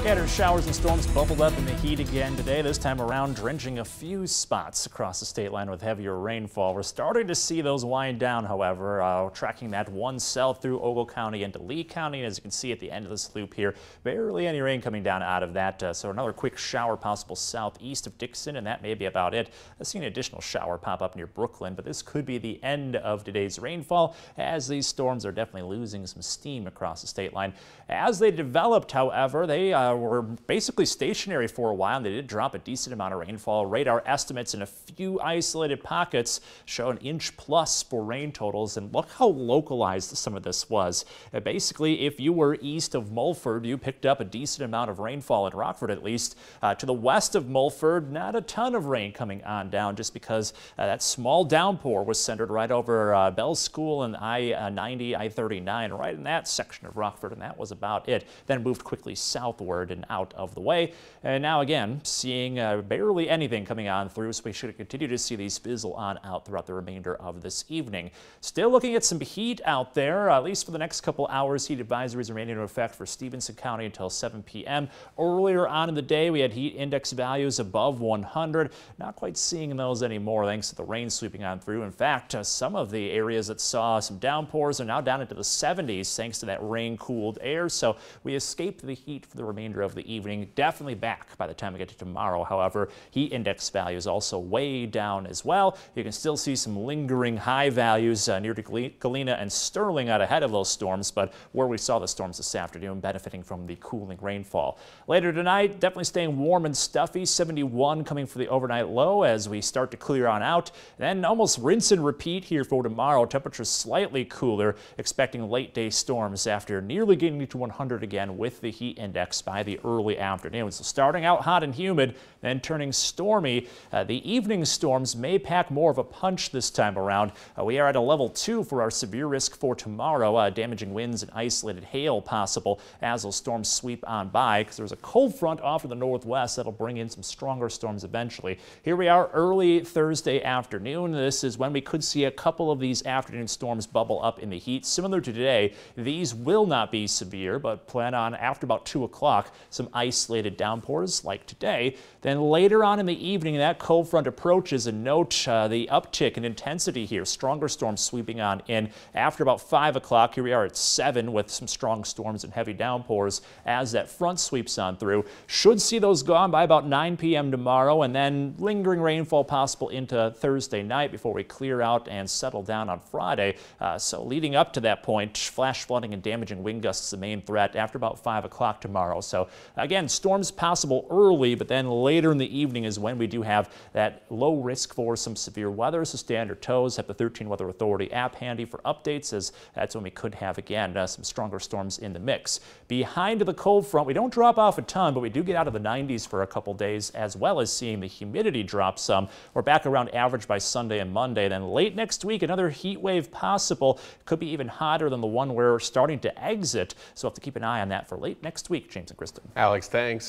Scattered showers and storms bubbled up in the heat again today, this time around drenching a few spots across the state line with heavier rainfall. We're starting to see those wind down, however, uh, tracking that one south through Ogle County into Lee County. As you can see at the end of this loop here, barely any rain coming down out of that. Uh, so another quick shower possible southeast of Dixon, and that may be about it. I've seen an additional shower pop up near Brooklyn, but this could be the end of today's rainfall as these storms are definitely losing some steam across the state line. As they developed, however, they uh, were basically stationary for a while and they did drop a decent amount of rainfall. Radar estimates in a few isolated pockets show an inch plus for rain totals and look how localized some of this was. Uh, basically, if you were east of Mulford, you picked up a decent amount of rainfall in Rockford at least. Uh, to the west of Mulford, not a ton of rain coming on down just because uh, that small downpour was centered right over uh, Bell School and I-90, I-39, right in that section of Rockford, and that was about it. Then moved quickly southward and out of the way. And now again, seeing uh, barely anything coming on through, so we should continue to see these fizzle on out throughout the remainder of this evening. Still looking at some heat out there, at least for the next couple hours. Heat advisories remaining in effect for Stephenson County until 7 p.m. Earlier on in the day, we had heat index values above 100. Not quite seeing those anymore thanks to the rain sweeping on through. In fact, uh, some of the areas that saw some downpours are now down into the 70s thanks to that rain cooled air. So we escaped the heat for the remainder of the evening. Definitely back by the time we get to tomorrow. However, heat index values also way down as well. You can still see some lingering high values uh, near to Galena and Sterling out ahead of those storms, but where we saw the storms this afternoon benefiting from the cooling rainfall. Later tonight, definitely staying warm and stuffy. 71 coming for the overnight low as we start to clear on out. Then almost rinse and repeat here for tomorrow. Temperatures slightly cooler, expecting late day storms after nearly getting to 100 again with the heat index by the early afternoon. So starting out hot and humid, then turning stormy. Uh, the evening storms may pack more of a punch this time around. Uh, we are at a level two for our severe risk for tomorrow. Uh, damaging winds and isolated hail possible as those storms sweep on by because there's a cold front off in the northwest that'll bring in some stronger storms eventually. Here we are early Thursday afternoon. This is when we could see a couple of these afternoon storms bubble up in the heat. Similar to today, these will not be severe, but plan on after about 2 o'clock some isolated downpours like today. Then later on in the evening, that cold front approaches and note uh, the uptick in intensity here. Stronger storms sweeping on in after about 5 o'clock. Here we are at 7 with some strong storms and heavy downpours as that front sweeps on through. Should see those gone by about 9 p.m. tomorrow and then lingering rainfall possible into Thursday night before we clear out and settle down on Friday. Uh, so leading up to that point, flash flooding and damaging wind gusts the main threat after about 5 o'clock tomorrow. So again, storms possible early, but then later in the evening is when we do have that low risk for some severe weather. So standard tows have the 13 Weather Authority app handy for updates as that's when we could have again uh, some stronger storms in the mix. Behind the cold front, we don't drop off a ton, but we do get out of the 90s for a couple days as well as seeing the humidity drop some. We're back around average by Sunday and Monday. Then late next week, another heat wave possible. Could be even hotter than the one we're starting to exit. So we'll have to keep an eye on that for late next week, James and Kristen. Alex, thanks.